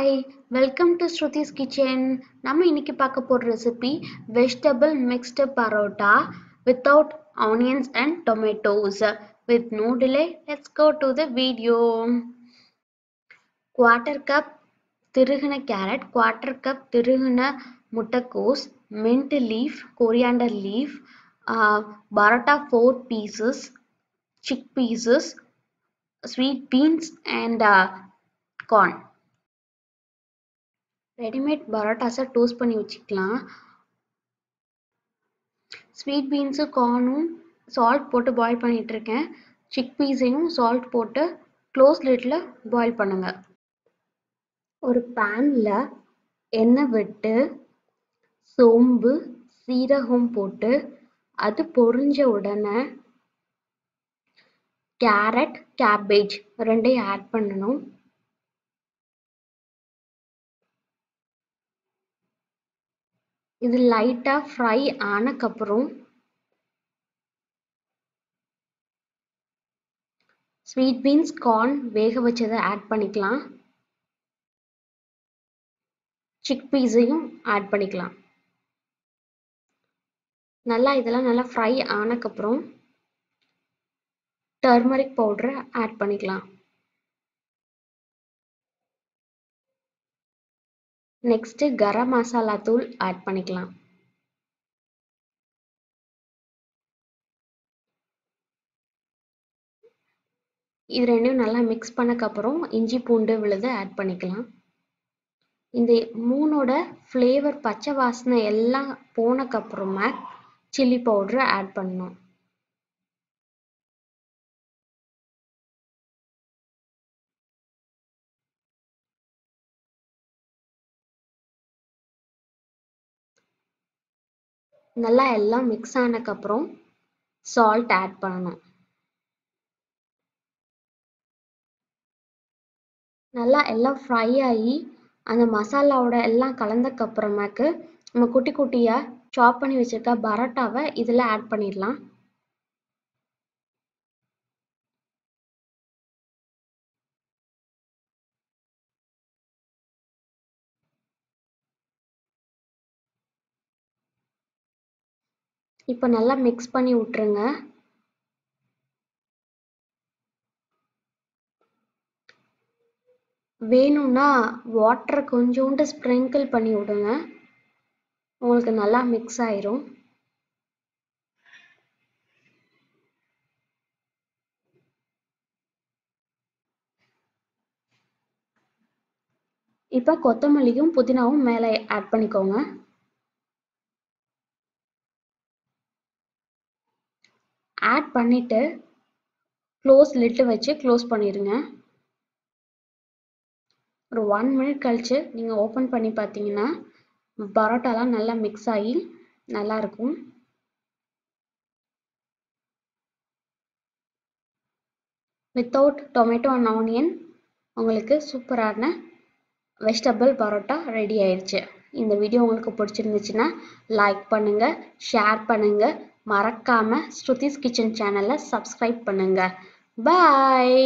Hi welcome to Shruthi's kitchen நம்ம இன்னைக்கு பார்க்க போகிற recipe vegetable mixed parotta without onions and tomatoes with no delay let's go to the video quarter cup திருகுன carrot quarter cup திருகுன முட்டைக்கோஸ் mint leaf coriander leaf parotta four pieces chickpeas sweet beans and corn. Readymade பரோட்டாஸை toast பண்ணி வச்சுக்கலாம். Sweet beans கார்னும் salt போட்டு boil பண்ணிகிட்ருக்கேன் sick பீஸையும் salt போட்டு close little boil பண்ணுங்கள் ஒரு பேனில் எண்ணெய் விட்டு சோம்பு சீரகம் போட்டு அது பொரிஞ்ச உடனே கேரட் கேபேஜ் ரெண்டையும் ஆட் பண்ணணும். இது லைட்டாக ஃப்ரை ஆனக்கப்புறம் ஸ்வீட் பீன்ஸ் கார்ன் வேக வச்சதை ஆட் பண்ணிக்கலாம். சிக் பீஸையும் ஆட் பண்ணிக்கலாம். நல்லா இதெல்லாம் நல்லா ஃப்ரை ஆனக்கப்புறம் டர்மரிக் பவுடரை ஆட் பண்ணிக்கலாம். நெக்ஸ்ட்டு கரம் மசாலா தூள் ஆட் பண்ணிக்கலாம். இது ரெண்டையும் நல்லா மிக்ஸ் பண்ணக்கப்புறம் இஞ்சி பூண்டு விழுது ஆட் பண்ணிக்கலாம். இந்த மூணோட ஃப்ளேவர் பச்சை வாசனை எல்லாம் போனக்கப்புறமா சில்லி பவுடரை ஆட் பண்ணணும். நல்லா எல்லாம் மிக்ஸ் ஆனதுக்கப்புறம் சால்ட் ஆட் பண்ணணும். நல்லா எல்லாம் ஃப்ரை ஆகி அந்த மசாலாவோட எல்லாம் கலந்தக்கப்புறமாக்கு நம்ம குட்டி குட்டியாக சாப் பண்ணி வச்சுருக்க பரோட்டாவை இதில் ஆட் பண்ணிடலாம். இப்போ நல்லா மிக்ஸ் பண்ணி விட்டுருங்க. வேணும்னா வாட்டரை கொஞ்சோண்டு ஸ்ப்ரிங்கிள் பண்ணி விடுங்க. உங்களுக்கு நல்லா மிக்ஸ் ஆயிரும். இப்போ கொத்தமல்லியும் புதினாவும் மேலே ஆட் பண்ணிக்கோங்க. ஆட் பண்ணிவிட்டு க்ளோஸ் லிட்டு வச்சு க்ளோஸ் பண்ணிடுங்க ஒரு ஒன் மினிட் கழித்து நீங்கள் ஓப்பன் பண்ணி பார்த்தீங்கன்னா பரோட்டாலாம் நல்லா மிக்ஸ் ஆகி நல்லாயிருக்கும் வித்தவுட் டொமேட்டோ அண்ட் ஆனியன் உங்களுக்கு சூப்பரான வெஜிடபிள் பரோட்டா ரெடி ஆயிடுச்சு. இந்த வீடியோ உங்களுக்கு பிடிச்சிருந்துச்சுன்னா லைக் பண்ணுங்கள் ஷேர் பண்ணுங்கள் மறக்காமல் ஸ்ருதிஸ் கிச்சன் சேனலை சப்ஸ்கிரைப் பண்ணுங்கள் பாய்